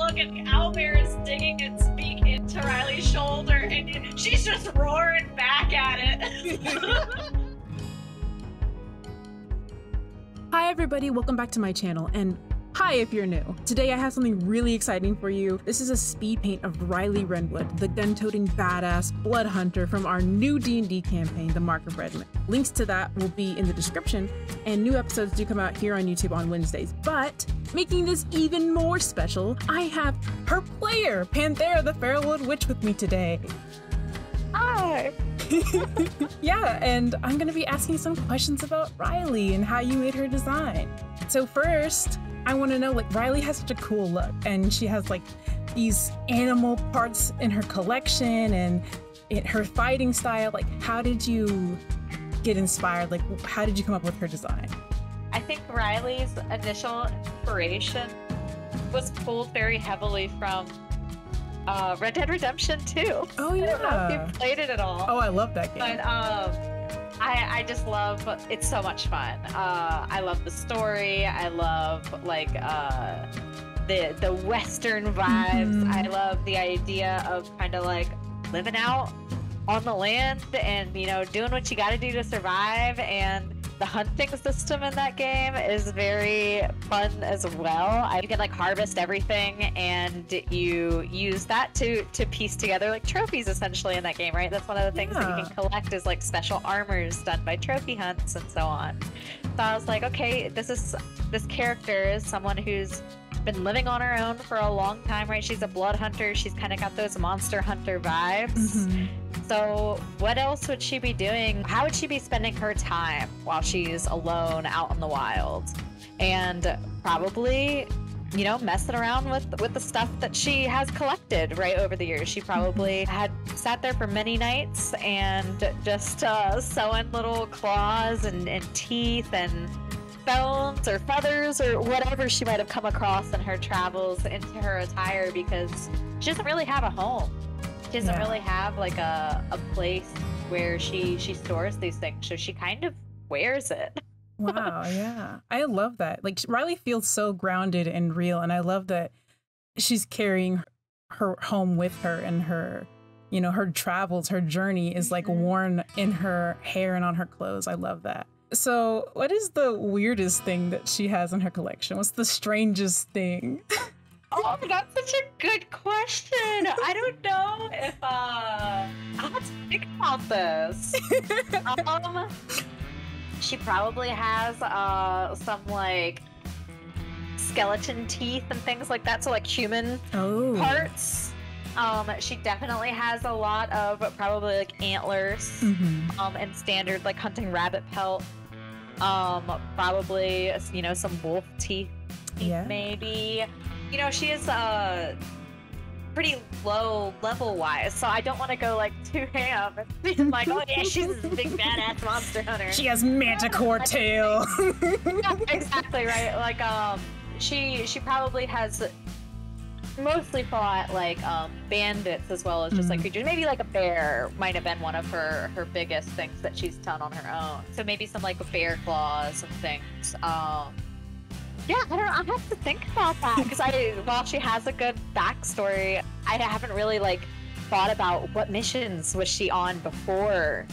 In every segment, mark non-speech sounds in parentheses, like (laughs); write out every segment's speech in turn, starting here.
look, and owlbear is digging its beak into Riley's shoulder, and she's just roaring back at it. (laughs) Hi everybody, welcome back to my channel, and hi if you're new. Today I have something really exciting for you. This is a speed paint of Riley Renwood, the gun-toting badass blood hunter from our new D&D campaign, The Mark of Red Moon. Links to that will be in the description, and new episodes do come out here on YouTube on Wednesdays. But making this even more special, I have her player, Panthera the Feralwood Witch with me today. Hi. (laughs) yeah, and I'm gonna be asking some questions about Riley and how you made her design. So first, I want to know like Riley has such a cool look, and she has like these animal parts in her collection and it, her fighting style. Like, how did you get inspired? Like, how did you come up with her design? I think Riley's initial inspiration was pulled very heavily from uh, Red Dead Redemption 2. Oh I don't know if yeah. you played it at all. Oh, I love that game. But um, I, I just love it's so much fun. Uh, I love the story. I love like uh, the the Western vibes. Mhm. I love the idea of kind of like living out on the land and you know doing what you got to do to survive and the hunting system in that game is very fun as well. You can like harvest everything and you use that to to piece together like trophies essentially in that game, right? That's one of the things that you can collect is like special armors done by trophy hunts and so on. So I was like, okay, this is this character is someone who's been living on her own for a long time, right? She's a blood hunter. She's kind of got those monster hunter vibes. Mhm. So, what else would she be doing? How would she be spending her time while she's alone out in the wild? And probably, you know, messing around with with the stuff that she has collected right over the years. She probably had sat there for many nights and just uh, sewing little claws and, and teeth and bones or feathers or whatever she might have come across in her travels into her attire because she doesn't really have a home she doesn't Yeah. really have like a, a place where she she stores these things so she kind of wears it (laughs) Wow, yeah. I love that. Like Riley feels so grounded and real and I love that she's carrying her home with her and her you know, her travels, her journey is like Mhm. worn in her hair and on her clothes. I love that. So, what is the weirdest thing that she has in her collection? What's the strangest thing? (laughs) oh that's such a good question i don't know if uh i'll have to think about this (laughs) um she probably has uh some like skeleton teeth and things like that so like human oh. parts um she definitely has a lot of probably like antlers Mhm. um, and standard like hunting rabbit pelt. Um, probably you know some wolf teeth, Yeah. maybe. You know she is uh pretty low level wise, so I don't want to go like (laughs) too ham be like, oh yeah, she's this big badass monster hunter. She has manticore tail. Yeah, exactly right. Like um, she she probably has mostly fought like um bandits as well as just like Mhm. creatures. Maybe like a bear might have been one of her her biggest things that she's done on her own. So maybe some like bear claws and things. Um. Yeah, I don't know. I have to think about that because I, while she has a good backstory, I haven't really like thought about what missions was she on before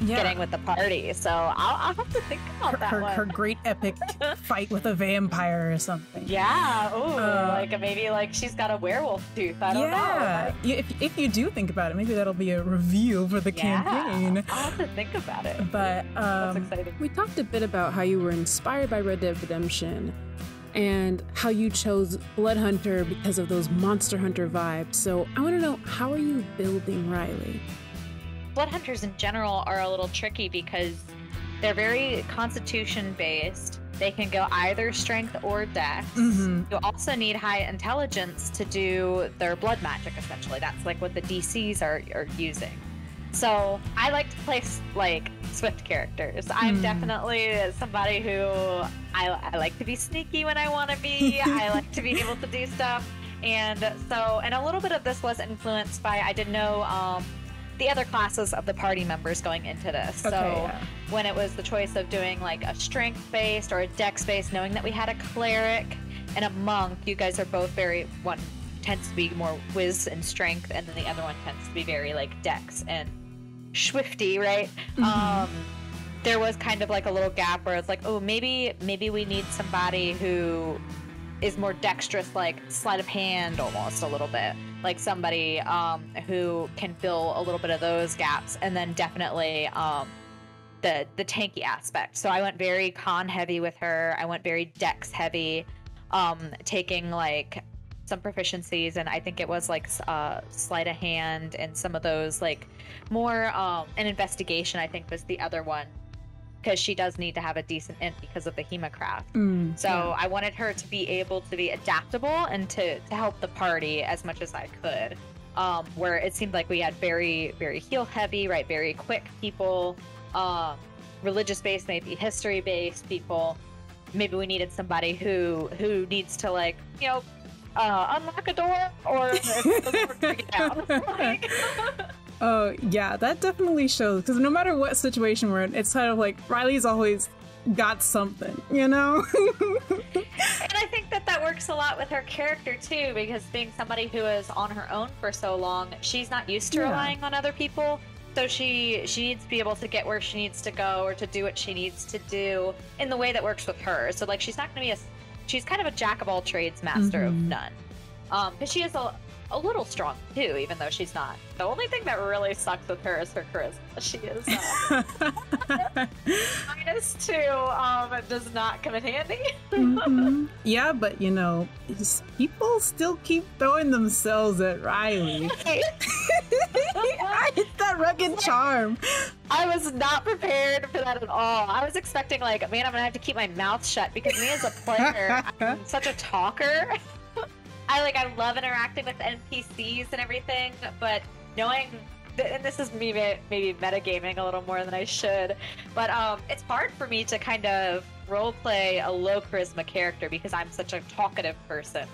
yeah. getting with the party. So I'll, I'll have to think about her, that her, one. her great epic (laughs) fight with a vampire or something. Yeah. Ooh, Uh, like maybe like she's got a werewolf tooth. I don't yeah. You- If, if you do think about it, maybe that'll be a reveal for the know. Yeah. campaign. I'll have to think about it. But That's um, exciting. We talked a bit about how you were inspired by Red Dead Redemption and how you chose Blood Hunter because of those Monster Hunter vibes. So I want to know how are you building Riley? Blood hunters in general are a little tricky because they're very constitution based. They can go either strength or dex. Mhm. You also need high intelligence to do their blood magic. Essentially, that's like what the DCs are are using. So I like to play like swift characters. I'm Hmm. definitely somebody who I, I like to be sneaky when I want to be. (laughs) I like to be able to do stuff. And so, and a little bit of this was influenced by I didn't know um, the other classes of the party members going into this. Okay, so yeah. when it was the choice of doing like a strength based or a dex based, knowing that we had a cleric and a monk, you guys are both very one tends to be more whiz and strength, and then the other one tends to be very like dex and swifty, right? Mhm. Um, there was kind of like a little gap where it's like, oh, maybe maybe we need somebody who is more dexterous, like sleight of hand, almost a little bit, like somebody um, who can fill a little bit of those gaps, and then definitely um, the the tanky aspect. So I went very con heavy with her. I went very dex heavy, um, taking like some proficiencies, and I think it was like uh, sleight of hand and some of those like more um, an investigation. I think was the other one because she does need to have a decent int because of the hemocraft. Mm, So yeah. I wanted her to be able to be adaptable and to, to help the party as much as I could. Um, where it seemed like we had very, very heal heavy, right? Very quick people, um, religious based, maybe history based people. Maybe we needed somebody who who needs to like, you know, uh, unlock a door or (laughs) if it doesn't (laughs) (laughs) work, break it down. Like- Oh yeah, that definitely shows. Because no matter what situation we're in, it's kind of like Riley's always got something, you know? (laughs) And I think that that works a lot with her character too, because being somebody who is on her own for so long, she's not used to Yeah. relying on other people. So she she needs to be able to get where she needs to go or to do what she needs to do in the way that works with her. So like she's not going to be a she's kind of a jack of all trades, master of Mhm. none. Um, because she is a a little strong too, even though she's not. The only thing that really sucks with her is her charisma. She is uh, (laughs) minus two. Um, does not come in handy. Mhm. (laughs) Yeah, but you know, people still keep throwing themselves at Riley. (laughs) it's that rugged charm. I was not prepared for that at all. I was expecting like, man, I'm gonna have to keep my mouth shut because me as a player, I'm such a talker. I like, I love interacting with NPCs and everything, but knowing, and this is me ma- maybe metagaming a little more than I should, but um, it's hard for me to kind of role play a low charisma character because I'm such a talkative person.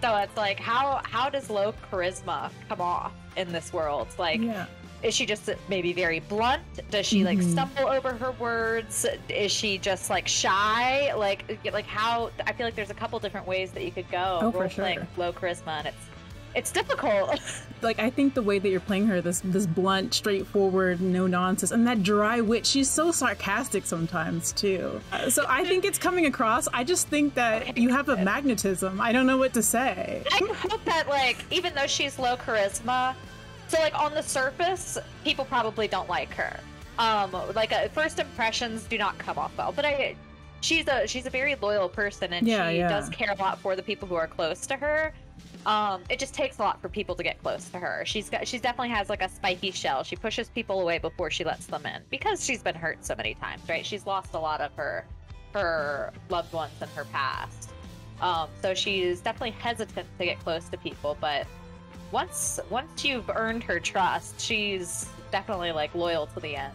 So it's like, how how does low charisma come off in this world? Like, Yeah. Is she just maybe very blunt? Does she like Mhm. stumble over her words? Is she just like shy? Like like how? I feel like there's a couple different ways that you could go Oh, for playing sure. low charisma, and it's it's difficult. (laughs) Like I think the way that you're playing her, this this blunt, straightforward, no nonsense, and that dry wit, she's so sarcastic sometimes too. Uh, So I think it's coming across. I just think that you have a magnetism. I don't know what to say. I hope that like even though she's low charisma, so like on the surface, people probably don't like her. Um, like uh, first impressions do not come off well, but I. She's a she's a very loyal person and Yeah, she yeah. does care a lot for the people who are close to her. Um, it just takes a lot for people to get close to her. She's got she definitely has like a spiky shell. She pushes people away before she lets them in because she's been hurt so many times, right? She's lost a lot of her her loved ones in her past. Um, so she's definitely hesitant to get close to people, but once once you've earned her trust, she's definitely like loyal to the end.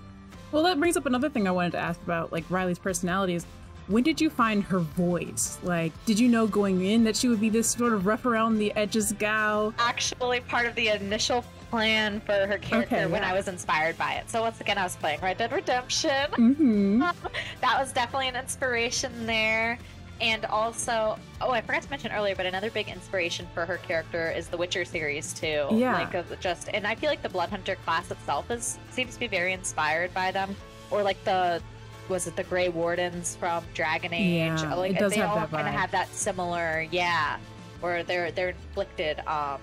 Well, that brings up another thing I wanted to ask about, like Riley's personality is. When did you find her voice? Like, did you know going in that she would be this sort of rough around the edges gal? Actually, part of the initial plan for her character Okay, when yeah. I was inspired by it. So once again, I was playing Red Dead Redemption. Mm-hmm. (laughs) that was definitely an inspiration there. And also, oh, I forgot to mention earlier, but another big inspiration for her character is the Witcher series too. Yeah. like just, and I feel like the Blood Hunter class itself is seems to be very inspired by them, or like the was it the Grey Wardens from Dragon Age? Yeah, like it does they have all that kind of have that similar, yeah, where they're they're inflicted, um,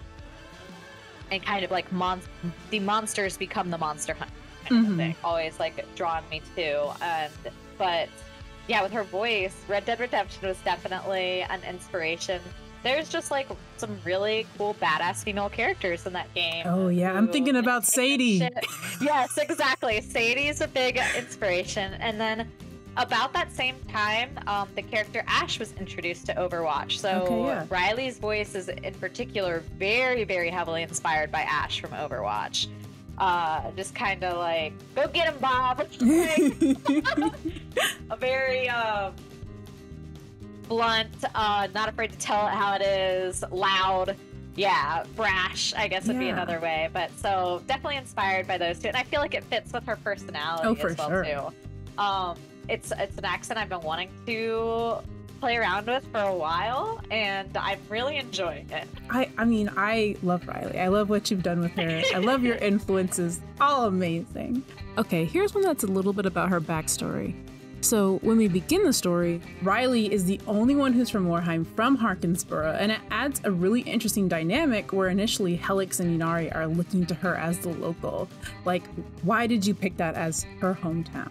and kind of like mon- the monsters become the monster hunt kind of Mhm. thing. Always like drawn me to, and but yeah, with her voice, Red Dead Redemption was definitely an inspiration. There's just like some really cool badass female characters in that game. Oh, yeah, I'm thinking about Sadie. Yes, exactly. Sadie's a big inspiration, and then. About that same time, um, the character Ash was introduced to Overwatch. So Okay, yeah. Riley's voice is, in particular, very, very heavily inspired by Ash from Overwatch. Uh, just kind of like, go get him, Bob. (laughs) A very um, blunt, uh, not afraid to tell it how it is, loud. Yeah, brash, I guess would be another way. But so definitely inspired by those two, and I feel like it fits with her personality Oh, as well sure. too. Um, it's it's an accent I've been wanting to play around with for a while, and I'm really enjoying it. I I mean, I love Riley. I love what you've done with her. I love your (laughs) influences. All amazing. Okay, here's one that's a little bit about her backstory. So, when we begin the story, Riley is the only one who's from Lorheim from Harkensboro, and it adds a really interesting dynamic where initially Helix and Inari are looking to her as the local. Like, why did you pick that as her hometown?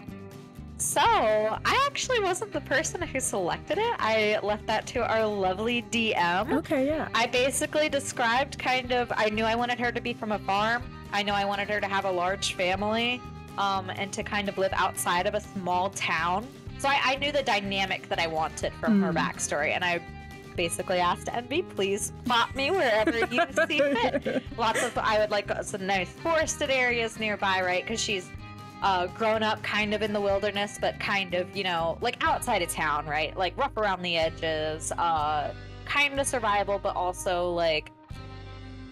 So, I actually wasn't the person who selected it. I left that to our lovely DM. Okay, yeah. I basically described kind of, I knew I wanted her to be from a farm. I know I wanted her to have a large family um, and to kind of live outside of a small town. So I, I knew the dynamic that I wanted from her Mm. backstory. And I basically asked Envii, please plot me wherever you see fit. (laughs) Lots of, I would like some nice forested areas nearby, right? Because she's uh, grown up kind of in the wilderness, but kind of, you know, like outside of town, right? Like rough around the edges, uh, kind of survival, but also like,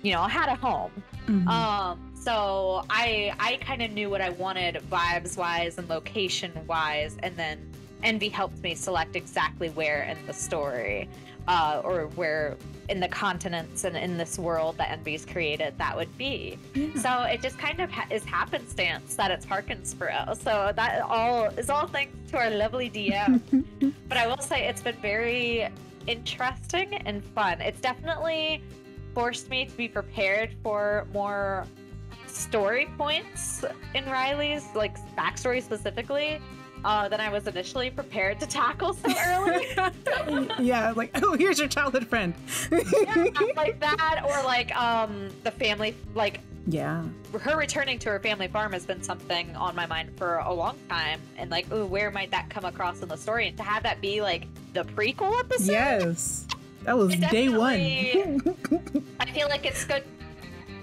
you know, had a home. Mhm. Um, so I I kind of knew what I wanted vibes wise and location wise, and then Envii helped me select exactly where in the story, uh, or where in the continents and in this world that Envii's created that would be. Yeah. So it just kind of ha- is happenstance that it's Harkensboro. So that all is all thanks to our lovely DM. (laughs) but I will say it's been very interesting and fun. It's definitely forced me to be prepared for more story points in Riley's, like backstory specifically, uh, than I was initially prepared to tackle so (laughs) early. yeah, like, oh, here's your childhood friend. yeah, (laughs) like that, or like um the family, like yeah. her returning to her family farm has been something on my mind for a long time, and like, ooh, where might that come across in the story? And to have that be like the prequel episode, Yes. That was day one. (laughs) I feel like it's good.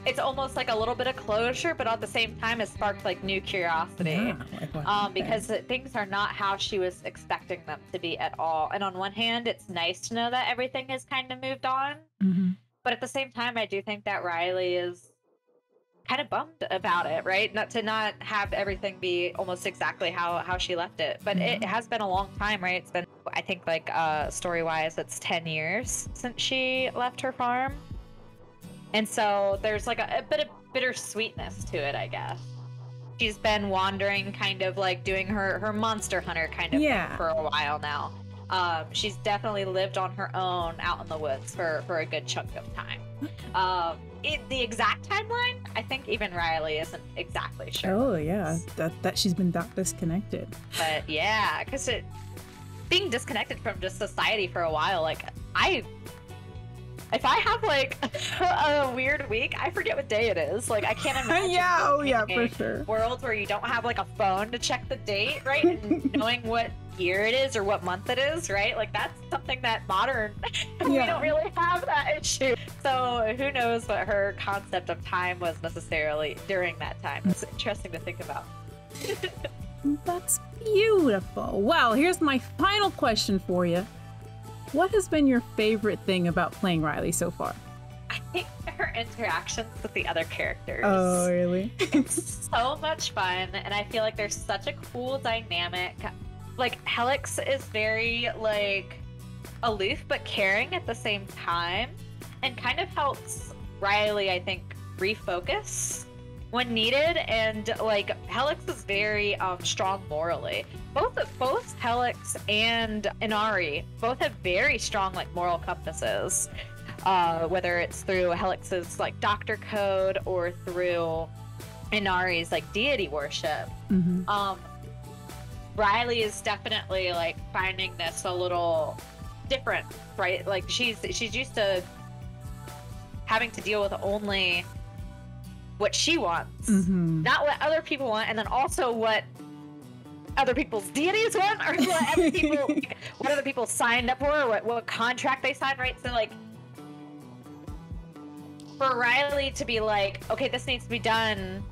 It's almost like a little bit of closure, but at the same time, it sparked like new curiosity. Yeah, like? Um, because things are not how she was expecting them to be at all. And on one hand, it's nice to know that everything has kind of moved on, Mhm. but at the same time, I do think that Riley is kind of bummed about it, right? Not to not have everything be almost exactly how how she left it. But it Mhm. has been a long time, right? It's been I think like uh story wise, it's ten years since she left her farm, and so there's like a, a bit of bittersweetness to it, I guess. She's been wandering, kind of like doing her her monster hunter kind of Yeah. for a while now. Um, she's definitely lived on her own out in the woods for for a good chunk of time. Um, it, the exact timeline, I think even Riley isn't exactly sure. Oh yeah, that that she's been that disconnected. But yeah, because it being disconnected from just society for a while, like I, if I have like (laughs) a weird week, I forget what day it is. Like I can't (laughs) imagine. Oh, yeah, oh yeah, for sure. World where you don't have like a phone to check the date, right? And (laughs) knowing what year it is or what month it is, right? Like that's something that modern we Yeah. don't really have that issue. So who knows what her concept of time was necessarily during that time. It's interesting to think about. That's beautiful. Well, here's my final question for you. What has been your favorite thing about playing Riley so far? I think her interactions with the other characters. Oh, really? (laughs) it's so much fun, and I feel like there's such a cool dynamic. Like Helix is very like aloof but caring at the same time, and kind of helps Riley, I think, refocus when needed. And like Helix is very um, strong morally. Both both Helix and Inari both have very strong like moral compasses. Uh, whether it's through Helix's like doctor code or through Inari's like deity worship. hmm Um, Riley is definitely like finding this a little different, right? Like she's she's used to having to deal with only what she wants, hmm not what other people want, and then also what other people's deities want, or what other (laughs) people what other people signed up for, or what what contract they signed, right? So like for Riley to be like, okay, this needs to be done,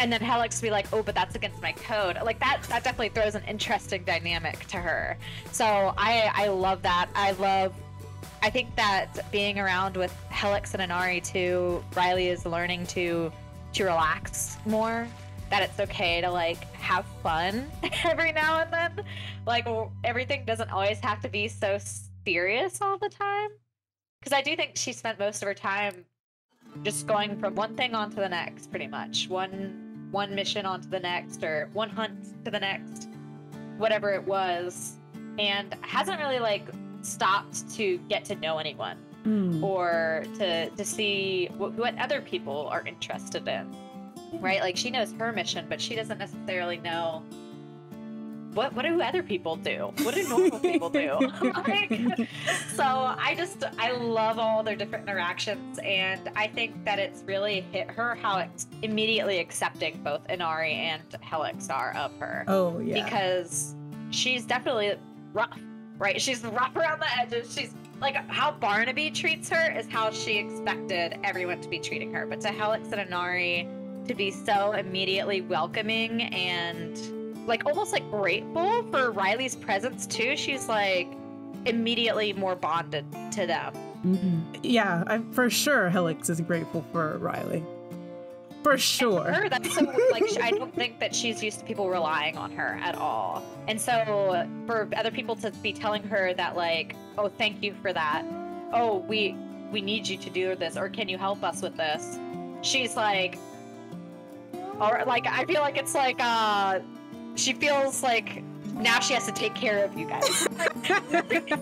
and then Helix to be like, oh, but that's against my code. Like that that definitely throws an interesting dynamic to her. So I I love that. I love I think that being around with Helix and Inari too, Riley is learning to to relax more. That it's okay to like have fun (laughs) every now and then. Like everything doesn't always have to be so serious all the time. Because I do think she spent most of her time just going from one thing onto the next, pretty much. One one mission onto the next, or one hunt to the next, whatever it was, and hasn't really like stopped to get to know anyone Mm. or to to see what, what other people are interested in right like she knows her mission but she doesn't necessarily know what what do other people do what do normal (laughs) people do (laughs) like, so i just i love all their different interactions and i think that it's really hit her how it's immediately accepting both inari and helix are of her Oh yeah. because she's definitely rough, right? She's rough around the edges. She's like how Barnaby treats her is how she expected everyone to be treating her. But to Helix and Inari to be so immediately welcoming and like almost like grateful for Riley's presence too. She's like immediately more bonded to them. Mhm. yeah, I, for sure Helix is grateful for Riley. For sure. her that's so like i don't think that she's used to people relying on her at all. And so for other people to be telling her that like oh thank you for that. Oh we we need you to do this or can you help us with this? She's like or like i feel like it's like uh she feels like now she has to take care of you guys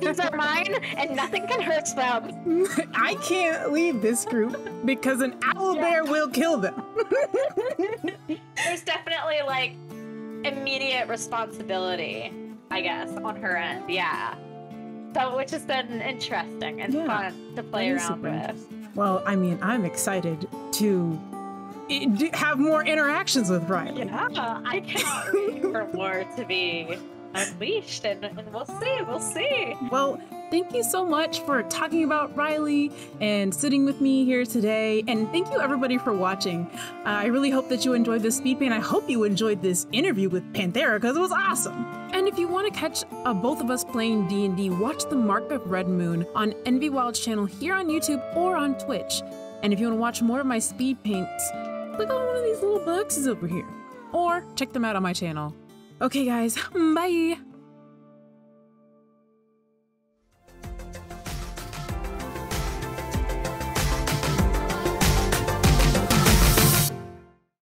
these are mine and nothing can hurt them I can't leave this group because an owl bear will kill them. there's definitely like immediate responsibility, I guess, on her end. Yeah. So, which has been interesting and Yeah, fun to play around with. Well, I mean, I'm excited to have more interactions with Riley. Yeah, I cannot (laughs) wait for more to be unleashed, and, and we'll see. We'll see. Well, thank you so much for talking about Riley and sitting with me here today. And thank you everybody for watching. Uh, I really hope that you enjoyed this speed paint. I hope you enjoyed this interview with Panthera because it was awesome. And if you want to catch uh, both of us playing D&D, watch the Mark of Red Moon on Envii Wylde's channel here on YouTube or on Twitch. And if you want to watch more of my speed paints, click on one of these little boxes over here. Or check them out on my channel. Okay guys, (laughs) bye!